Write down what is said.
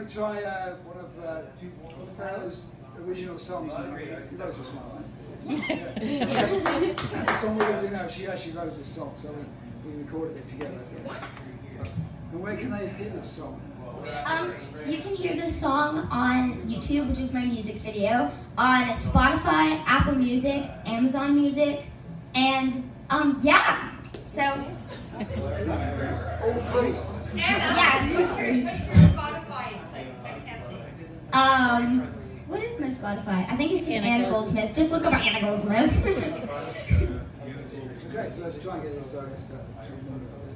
going to try uh, one of uh, Farrell's original songs. You wrote this one, right? Yeah. the song we're going to do now, she actually wrote this song, so we, we recorded it together. So. And where can they hear this song? Um, you can hear this song on YouTube, which is my music video, on Spotify, Apple Music, Amazon Music, and um, yeah. So All free. yeah, it's free. Um, what is my Spotify? I think it's just Anna Anna Goldsmith. Just look up Anna Goldsmith. Okay, so let's try and get this song started.